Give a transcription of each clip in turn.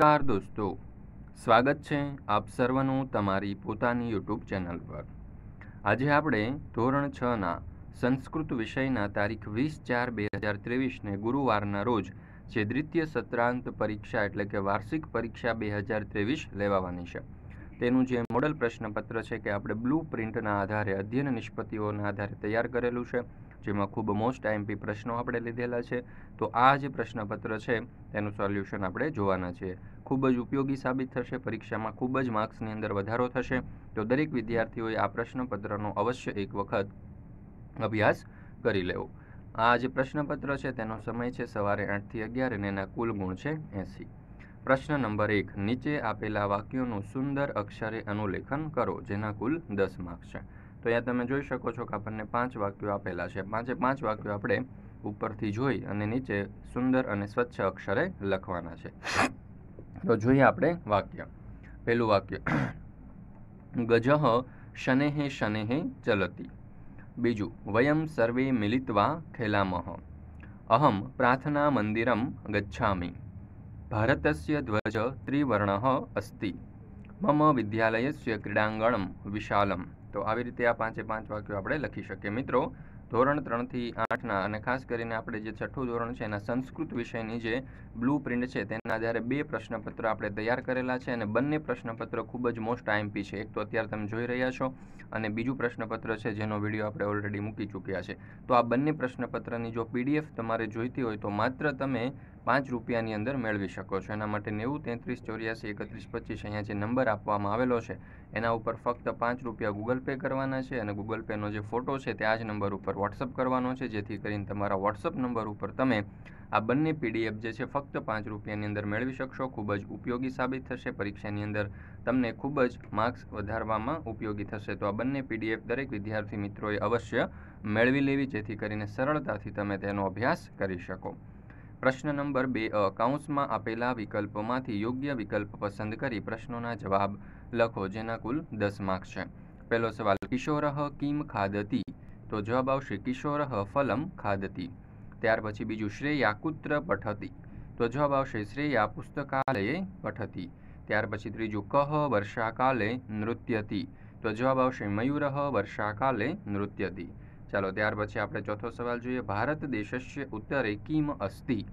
નમસ્કાર દોસ્તો. સ્વાગત છે આપ સર્વનું તમારી પોતાની યુટ્યુબ ચેનલ પર. આજે આપણે ધોરણ છના સંસ્કૃત વિષયના તારીખ વીસ ચાર બે હજાર ત્રેવીસને ગુરુવારના રોજ જે દ્વિતીય સત્રાંત પરીક્ષા એટલે કે વાર્ષિક પરીક્ષા બે હજાર ત્રેવીસ લેવાવાની છે. તેનું જે મોડલ પ્રશ્નપત્ર છે કે આપણે બ્લુ પ્રિન્ટના આધારે અધ્યયન નિષ્પત્તિઓના આધારે તૈયાર કરેલું છે, જેમાં ખૂબ મોસ્ટ આઈએમપી પ્રશ્નો આપણે લીધેલા છે, તો આ જે પ્રશ્નપત્ર છે, તેનું સોલ્યુશન આપણે જોવાના છીએ ખૂબ જ ઉપયોગી સાબિત થશે, પરીક્ષામાં ખૂબ જ માર્ક્સની અંદર વધારો થશે, તો દરેક વિદ્યાર્થીઓએ આ પ્રશ્નપત્રનો અવશ્ય એક વખત અભ્યાસ કરી લેવો. આ જે પ્રશ્નપત્ર છે, તેનો સમય છે સવારે આઠથી અગિયાર અને એના કુલ ગુણ છે એંસી. પ્રશ્ન નંબર એક, નીચે આપેલા વાક્યોનું સુંદર અક્ષરે અનુલેખન કરો, જેના કુલ દસ માર્ક્સ છે. તો અહીંયા તમે જોઈ શકો છો કે આપણને પાંચ વાક્યો આપેલા છે. પાંચે પાંચ વાક્યો આપણે ઉપરથી જોઈ અને નીચે સુંદર અને સ્વચ્છ અક્ષરે લખવાના છે. તો જોઈએ આપણે વાક્ય. પહેલું વાક્ય. ગજહ શનેહ શનેહ ચલતી. બીજું વયમ સર્વે મિલિત્વા ખેલામહ અહમ પ્રાર્થના મંદિરમ ગચ્છામિ. ભારતસ્ય ધ્વજ ત્રિવર્ણ અસ્તિ મમ વિદ્યાલયસ્ય ક્રીડાંગણમ વિશાલમ તો આવી રીતે આ પાંચે પાંચ વાક્યો આપણે લખી શકીએ. મિત્રો, ધોરણ ત્રણથી આઠના અને ખાસ કરીને આપણે જે છઠ્ઠું ધોરણ છે એના સંસ્કૃત વિષયની જે બ્લુ પ્રિન્ટ છે તેના આધારે બે પ્રશ્નપત્ર આપણે તૈયાર કરેલા છે અને બંને પ્રશ્નપત્ર ખૂબ જ મોસ્ટ આઈએમપી છે. એક તો અત્યારે તમે જોઈ રહ્યા છો અને બીજું પ્રશ્નપત્ર છે જેનો વીડિયો આપણે ઓલરેડી મૂકી ચૂક્યા છે. તો આ બંને પ્રશ્નપત્રની જો પીડીએફ તમારે જોઈતી હોય તો માત્ર તમે પાંચ રૂપિયાની અંદર મેળવી શકો છો. એના માટે નેવું તેત્રીસ ચોર્યાસી, એકત્રીસ, પચીસ અહીંયા જે નંબર આપવામાં આવેલો છે, એના ઉપર ફક્ત પાંચ રૂપિયા ગૂગલ પે કરવાના છે અને ગૂગલ પેનો જે ફોટો છે તે આ જ નંબર ઉપર વોટ્સઅપ કરવાનો છે, જેથી કરીને તમારા વોટ્સઅપ નંબર ઉપર તમે આ બંને પીડીએફ જે છે ફક્ત પાંચ રૂપિયાની અંદર મેળવી શકશો. ખૂબ જ ઉપયોગી સાબિત થશે. પરીક્ષાની અંદર તમને ખૂબ જ માર્ક્સ વધારવામાં ઉપયોગી થશે. તો આ બંને પીડીએફ દરેક વિદ્યાર્થી મિત્રોએ અવશ્ય મેળવી લેવી, જેથી કરીને સરળતાથી તમે તેનો અભ્યાસ કરી શકો. પ્રશ્ન નંબર બે અ કાઉન્સમાં આપેલા વિકલ્પોમાંથી યોગ્ય વિકલ્પ પસંદ કરી પ્રશ્નોના જવાબ લખો, જેના કુલ દસ માર્ક્સ છે. પહેલો સવાલ કિશોરહ કિમ ખાદતી? તો જવાબ આવશે કિશોરહ ફલમ ખાદતી. ત્યાર પછી બીજું, શ્રેયા કુત્ર પઠતી? તો જવાબ આવશે, શ્રેયા પુસ્તકાલયે પઠતી. ત્યાર પછી ત્રીજું, કહ વર્ષાકાલે નૃત્યતી? તો જવાબ આવશે મયુરહ વર્ષાકાલે નૃત્યતી. ચાલો ત્યાર પછી આપણે ચોથો સવાલ જોઈએ. ભારત દેશસ્ય ઉત્તરે કિમ અસ્તિ?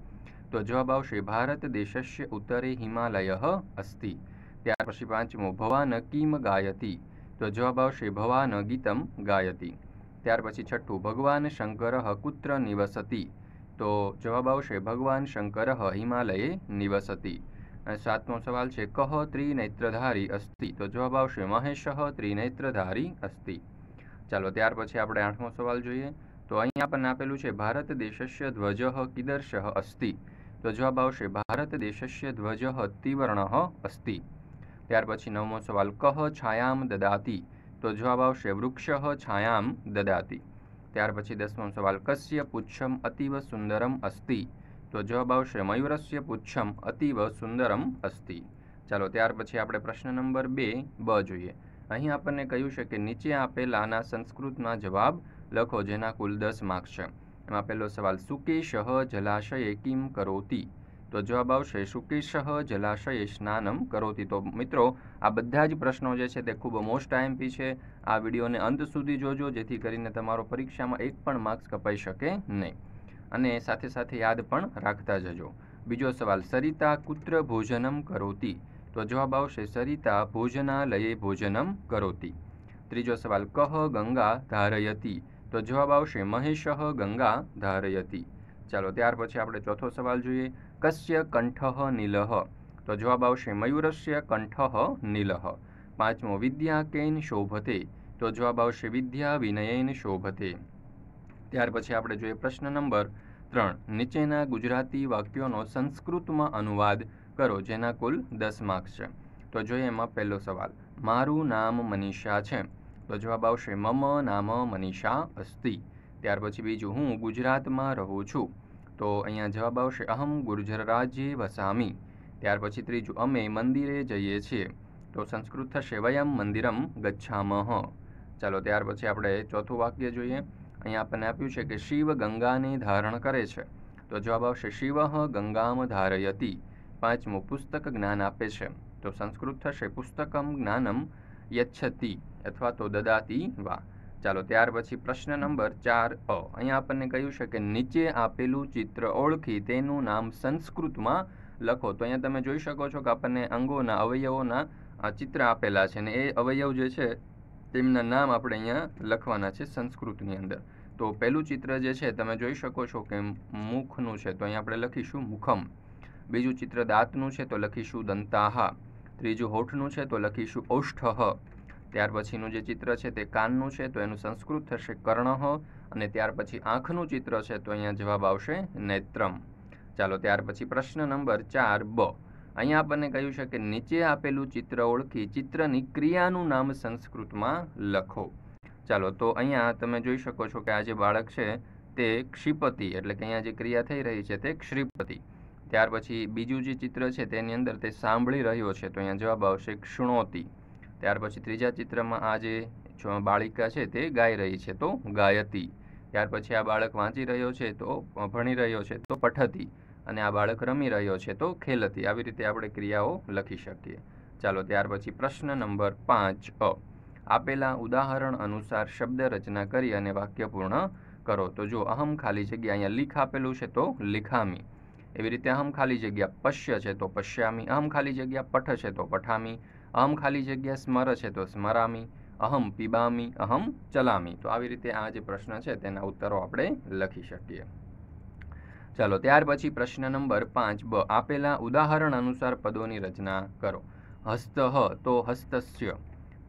તો જવાબ આવશે, ભારત દેશસ્ય ઉત્તરે હિમાલય અસ્તિ. ત્યાર પછી પાંચમો, ભવાન કિમ ગાયતી? તો જવાબ આવશે, ભવાન ગીતમ ગાયતી. ત્યાર પછી છઠ્ઠું, ભગવાન શંકર કુત્ર નિવસતી? તો જવાબ આવશે, ભગવાન શંકર હિમાલયે નિવસતી. અને સાતમો સવાલ છે, કહ ત્રિનેત્રધારી અસ્તિ? તો જવાબ આવશે, મહેશ ત્રિનેત્રધારી અસ્તિ. ચાલો ત્યાર પછી આપણે આઠમો સવાલ જોઈએ. તો અહીં આપણને આપેલું છે, ભારત દેશસ્ય ધ્વજ કીદર્શ અસ્તિ. તો જવાબ આવશે, ભારત દેશસ્ય ધ્વજ ત્રિવર્ણ અસ્તિ. ત્યાર પછી નવમો સવાલ કહ છાયામ દદાતી? તો જવાબ આવશે, વૃક્ષ છાયામ દદાતી. ત્યાર પછી દસમો સવાલ, કસ્ય પુચ્છમ અતીવ સુંદરમ અસ્તિ? તો જવાબ આવશે, મયુરસ્ય પુચ્છમ અતીવ સુંદરમ અસ્તિ. ચાલો ત્યાર પછી આપણે પ્રશ્ન નંબર બે, બ જોઈએ. અહીં આપણને કહ્યું છે કે નીચે આપેલાના સંસ્કૃતના જવાબ લખો, જેના કુલ દસ માર્ક્સ છે. એમાં પહેલો સવાલ, સુકેશ જલાશયે કિમ કરોતી? તો જવાબ આવશે, સુકેશ જલાશયે સ્નાનમ કરોતી. તો મિત્રો, આ બધા જ પ્રશ્નો જે છે તે ખૂબ મોસ્ટ આઈએમપી છે. આ વિડીયોને અંત સુધી જોજો, જેથી કરીને તમારો પરીક્ષામાં એક પણ માર્ક્સ કપાઈ શકે નહીં. અને સાથે સાથે યાદ પણ રાખતા જજો. બીજો સવાલ, સરિતા કુત્ર ભોજનમ કરોતી? તો જવાબ આવશે, સરિતા ભોજનાલયે ભોજનમ કરોતી. ત્રીજો સવાલ, કહ ગંગા ધારયતી? તો જવાબ આવશે, મહેશ ગંગા ધારયતી. ચાલો, ત્યાર પછી આપણે ચોથો સવાલ જોઈએ, કસ્ય કંઠ નીલહ તો જવાબ આવશે, મયુરસ્ય કંઠ નીલહ પાંચમો, વિદ્યા કેન શોભતે? તો જવાબ આવશે, વિદ્યા વિનયેન શોભતે. ત્યાર પછી આપણે જોઈએ પ્રશ્ન નંબર ત્રણ, નીચેના ગુજરાતી વાક્યોનો સંસ્કૃતમાં અનુવાદ કરો જેના કુલ દસ માર્ક્સ છે. તો જોઈએ એમાં પહેલો સવાલ. મારું નામ મનીષા છે. તો જવાબ આવશે, મમ નામ મનીષા અસ્તિ. ત્યાર પછી બીજું, હું ગુજરાતમાં રહું છું. તો અહીંયા જવાબ આવશે, અહમ ગુર્જર રાજ્ય વસામી. ત્યાર પછી ત્રીજું, અમે મંદિરે જઈએ છીએ. તો સંસ્કૃત થશે, વયમ મંદિરમ ગચ્છામહ. ચાલો, ત્યાર પછી આપણે ચોથું વાક્ય જોઈએ. અહીંયા આપણને આપ્યું છે કે શિવ ગંગાને ધારણ કરે છે. તો જવાબ આવશે, શિવ ગંગામ ધારયતી. પાંચમું, પુસ્તક જ્ઞાન આપે છે. તો સંસ્કૃત થશે, પુસ્તકમ જ્ઞાનમ યચ્છતિ અથવા તો દદાતી વા. ચાલો ત્યાર પછી પ્રશ્ન નંબર ચાર અ. અહીંયા આપણને કહ્યું છે કે નીચે આપેલું ચિત્ર ઓળખી તેનું નામ સંસ્કૃતમાં લખો. તો અહીંયા તમે જોઈ શકો છો કે આપણને અંગોના, અવયવોના, આ ચિત્ર આપેલા છે અને એ અવયવ જે છે તેમના નામ આપણે અહીંયા લખવાના છે સંસ્કૃતની અંદર. તો પહેલું ચિત્ર જે છે, તમે જોઈ શકો છો કે મુખનું છે. તો અહીંયા આપણે લખીશું મુખમ. બીજું ચિત્ર દાંતનું છે, તો લખીશું દંતાહ. ત્રીજું હોઠનું છે, તો લખીશું ઔષ્ઠ ત્યાર પછીનું જે ચિત્ર છે, તે કાનનું છે, તો એનું સંસ્કૃત થશે કર્ણહ. અને ત્યાર પછી આંખનું ચિત્ર છે, તો અહીંયા જવાબ આવશે નેત્રમ. ચાલો, ત્યાર પછી પ્રશ્ન નંબર ચાર, બ. અહીંયા આપણને કહ્યું છે કે નીચે આપેલું ચિત્ર ઓળખી ચિત્રની ક્રિયાનું નામ સંસ્કૃતમાં લખો. ચાલો, તો અહીંયા તમે જોઈ શકો છો કે આ જે બાળક છે, તે ક્ષિપતિ, એટલે કે અહીંયા જે ક્રિયા થઈ રહી છે, તે ક્ષિપતિ. ત્યાર પછી બીજું જે ચિત્ર છે તેની અંદર તે સાંભળી રહ્યો છે તો અહીંયા જવાબ આવશે ક્ષુણોતી. ત્યાર પછી ત્રીજા ચિત્રમાં આ જે બાળિકા છે તે ગાઈ રહી છે તો ગાયતી. ત્યાર પછી આ બાળક વાંચી રહ્યો છે તો ભણી રહ્યો છે તો પઠતી. અને આ બાળક રમી રહ્યો છે તો ખેલતી. આવી રીતે આપણે ક્રિયાઓ લખી શકીએ. ચાલો ત્યાર પછી પ્રશ્ન નંબર પાંચ અ. આપેલા ઉદાહરણ અનુસાર શબ્દ રચના કરી અને વાક્ય પૂર્ણ કરો. તો જો અહમ ખાલી જગ્યા અહીંયા લીખ આપેલું છે તો લિખામી. એવી રીતે અહમ ખાલી જગ્યા પશ્ય છે તો પશ્યામી, અહમ ખાલી જગ્યા પઠ છે તો પઠામી, અહમ ખાલી જગ્યા સ્મર છે તો સ્મરામી, અહમ પીબામી, અહમ ચલામી. તો આવી રીતે આ જે પ્રશ્ન છે તેના ઉત્તરો આપણે લખી શકીએ. ચાલો, ત્યાર પછી પ્રશ્ન નંબર પાંચ, બ, આપેલા ઉદાહરણ અનુસાર પદોની રચના કરો. હસ્ત તો હસ્તસ્ય,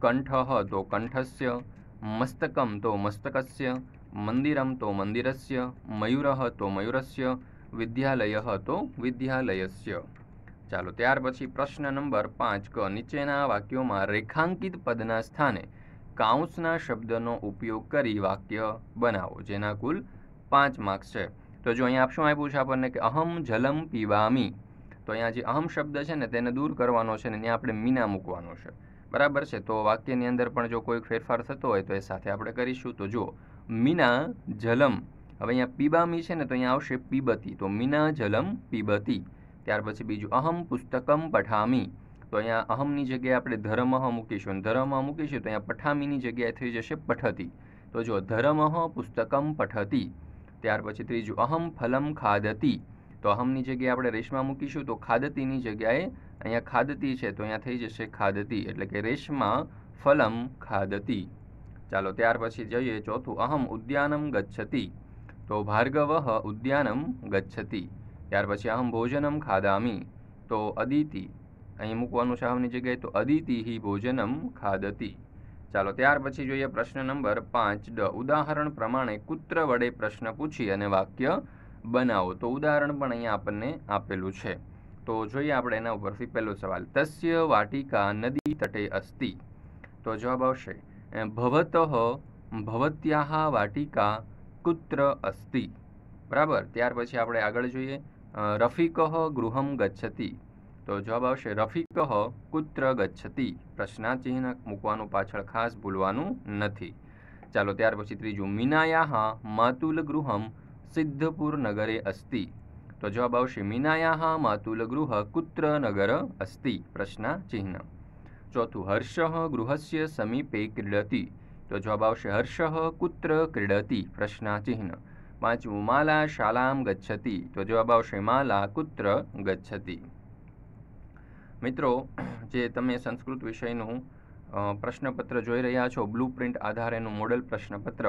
કંઠ તો કંઠસ્ય, મસ્તકમ તો મસ્તકસ્ય, મંદિરમ તો મંદિરસ્ય, મયુર તો મયુરસ્ય વિદ્યાલય હતો વિદ્યાલયસ્ય. ચાલો ત્યાર પછી પ્રશ્ન નંબર પાંચ ક. નીચેના વાક્યોમાં રેખાંકિત પદના સ્થાને કાઉન્સના શબ્દનો ઉપયોગ કરી વાક્ય બનાવો, જેના કુલ પાંચ માર્ક્સ છે. તો જો અહીંયા શું આપ્યું છે આપણને કે અહમ જલમ પીવામી તો અહીંયા જે અહમ શબ્દ છે ને તેને દૂર કરવાનો છે ને ત્યાં આપણે મીના મૂકવાનો છે. બરાબર છે? તો વાક્યની અંદર પણ જો કોઈ ફેરફાર થતો હોય તો એ સાથે આપણે કરીશું. તો જુઓ. મીના જલમ હવે અહીંયા પીબામી છે ને તો અહીંયા આવશે પીબતી. તો મીના જલમ પીબતી. ત્યાર પછી બીજું અહમ પુસ્તકમ પઠામી. તો અહીંયા અહમની જગ્યાએ આપણે ધર્મહ મૂકીશું. અને ધર્મહ મૂકીશું તો અહીંયા પઠામીની જગ્યાએ થઈ જશે પઠતી. તો જો ધર્મહ પુસ્તકમ પઠતી. ત્યાર પછી ત્રીજું અહમ ફલમ ખાદતી. તો અહમની જગ્યાએ આપણે રેશમા મૂકીશું તો ખાદતીની જગ્યાએ અહીંયા ખાદતી છે. તો અહીંયા થઈ જશે ખાદતી. એટલે કે રેશમા ફલમ ખાદતી. ચાલો, ત્યાર પછી જોઈએ ચોથું અહમ ઉદ્યાનમ ગચ્છતી. તો ભાર્ગવ ઉદ્યાનમ ગચ્છતી, ત્યાર પછી અહમ ભોજનમ ખાદામી, તો અદિતિ. અહીં મૂકવાનું છે અહમની જગ્યાએ, તો અદિતિ હિ ભોજનમ ખાદતી. ચાલો, ત્યાર પછી જોઈએ પ્રશ્ન નંબર પાંચ. ડ, ઉદાહરણ પ્રમાણે કુત્ર વડે પ્રશ્ન પૂછી અને વાક્ય બનાવો. તો ઉદાહરણ પણ અહીંયા આપણને આપેલું છે. તો જોઈએ આપણે એના ઉપરથી પહેલો સવાલ. તસ્ય વાટિકા નદી તટે અસ્તિ. તો જવાબ આવશે. ભવત ભવત્યાહ વાટિકા કુત્ર અસ્તિ બરાબર ત્યાર પછી આપણે આગળ જોઈએ રફિકહ ગૃહમ ગચ્છતી તો જવાબ આવશે રફિકહ કુત્ર ગચ્છતી પ્રશ્નાચિહ્ન મૂકવાનું પાછળ ખાસ ભૂલવાનું નથી। ચાલો ત્યાર પછી ત્રીજું મીનાયા માતુલ ગૃહમ સિદ્ધપુર નગરે અસ્તિ। તો જવાબ આવશે મીનાયા માતુલ ગૃહ કુત્ર નગર અસ્તિ, પ્રશ્નાચિહ્ન। ચોથું, હર્ષ ગૃહસ્ય સમીપે ક્રીડતી। તો જવાબ આવશે, હર્ષ કુત્ર ક્રીડતી પ્રશ્નાચિહ્ન. પાંચમું માલા શાલામ ગચ્છતી. તો જવાબ આવશે, માલા કુત્ર ગચ્છતી. મિત્રો, જે તમે સંસ્કૃત વિષયનું પ્રશ્નપત્ર જોઈ રહ્યા છો, બ્લુ પ્રિન્ટ આધારેનું મોડલ પ્રશ્નપત્ર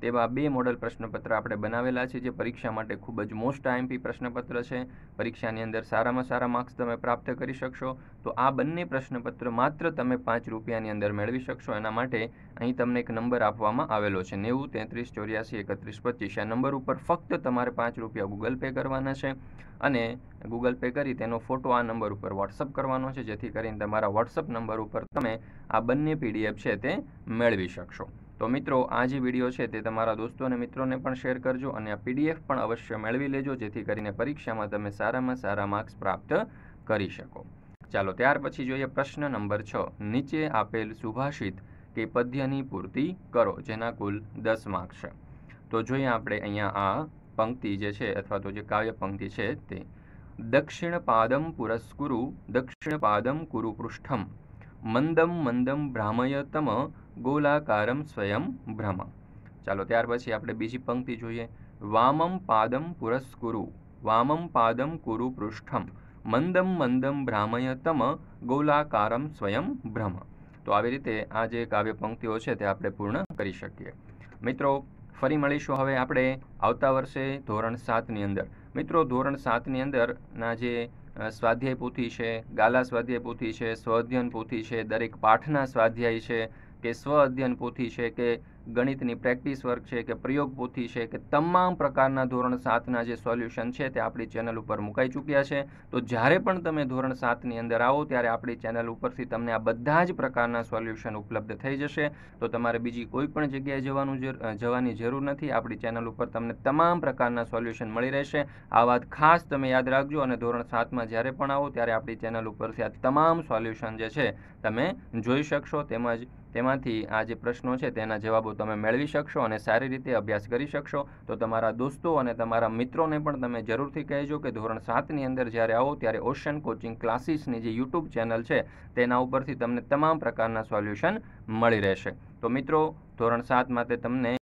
તેવા બે મોડલ પ્રશ્નપત્ર આપણે બનાવેલા છે, જે પરીક્ષા માટે ખૂબ જ મોસ્ટ આઈએમપી પ્રશ્નપત્ર છે. પરીક્ષાની અંદર સારામાં સારા માર્ક્સ તમે પ્રાપ્ત કરી શકશો. તો આ બંને પ્રશ્નપત્ર માત્ર તમે પાંચ રૂપિયાની અંદર મેળવી શકશો. એના માટે અહીં તમને એક નંબર આપવામાં આવેલો છે, નેવું તેત્રીસ ચોર્યાસી એકત્રીસ પચીસ. આ નંબર ઉપર ફક્ત તમારે પાંચ રૂપિયા ગૂગલ પે કરવાના છે અને ગૂગલ પે કરી તેનો ફોટો આ નંબર ઉપર વોટ્સઅપ કરવાનો છે, જેથી કરીને તમારા વોટ્સઅપ નંબર ઉપર તમે આ બંને પીડીએફ છે તે મેળવી શકશો. તો મિત્રો, આ જે વીડિયો છે તે તમારા દોસ્તો અને મિત્રોને પણ શેર કરજો અને આ પીડીએફ પણ અવશ્ય મેળવી લેજો, જેથી કરીને પરીક્ષામાં તમે સારામાં સારા માર્ક્સ પ્રાપ્ત કરી શકો. ચાલો, ત્યાર પછી જોઈએ પ્રશ્ન નંબર છ. નીચે આપેલ સુભાષિત કે પદ્યની પૂર્તિ કરો, જેના કુલ દસ માર્ક્સ છે. તો જોઈએ આપણે અહીંયા આ પંક્તિ જે છે અથવા તો જે કાવ્ય પંક્તિ છે તે. દક્ષિણપાદમ પુરસ્કુરુ દક્ષિણપાદમ કુરુ પૃષ્ઠમ. મંદમ મંદમ ભ્રામયતમ ગોલાકારમ સ્વયં ભ્રમ ચાલો ત્યાર પછી આપણે બીજી પંક્તિ જોઈએ. વામમ પાદમ પુરસ્કુરુ, વામમ પાદમ કુરુ પૃષ્ઠમ, મંદમ મંદમ ભ્રામયતમ ગોલાકારમ સ્વયં ભ્રમ તો આવી રીતે આ જે કાવ્ય પંક્તિઓ છે તે આપણે પૂર્ણ કરી શકીએ. મિત્રો, ફરી મળીશું હવે આપણે આવતા વર્ષે ધોરણ સાતની અંદર. મિત્રો, ધોરણ સાતની અંદરના જે સ્વાધ્યાય પોથી છે, ગાલા સ્વાધ્યાય પોથી છે સ્વઅધ્યયન પોથી છે, દરેક પાઠના સ્વાધ્યાય છે કે સ્વ અધ્યયન પોથી છે, કે ગણિતની પ્રેક્ટિસ વર્ક છે, કે પ્રયોગ પોથી છે, કે તમામ પ્રકારના ધોરણ સાતના જે સોલ્યુશન છે તે આપણી ચેનલ ઉપર મુકાઈ ચૂક્યા છે. તો જ્યારે પણ તમે ધોરણ સાતની અંદર આવો, ત્યારે આપણી ચેનલ ઉપરથી તમને આ બધા જ પ્રકારના સોલ્યુશન ઉપલબ્ધ થઈ જશે. તો તમારે બીજી કોઈ પણ જગ્યાએ જવાનું જવાની જરૂર નથી. આપણી ચેનલ ઉપર તમને તમામ પ્રકારના સોલ્યુશન મળી રહેશે. આ વાત ખાસ તમે યાદ રાખજો અને ધોરણ સાતમાં જ્યારે પણ આવો, ત્યારે આપણી ચેનલ ઉપરથી આ તમામ સોલ્યુશન જે છે, તમે જોઈ શકશો. તેમજ તેમાંથી આ જે પ્રશ્નો છે તેના જવાબો તમે મેળવી શકશો અને સારી રીતે અભ્યાસ કરી શકશો. તો તમારા દોસ્તો અને તમારા મિત્રોને પણ તમે જરૂરથી કહેજો કે ધોરણ સાતની અંદર જ્યારે આવો ત્યારે ઓશન કોચિંગ ક્લાસીસની જે યુટ્યુબ ચેનલ છે તેના ઉપરથી તમને તમામ પ્રકારના સોલ્યુશન મળી રહેશે. તો મિત્રો, ધોરણ સાત માટે તમને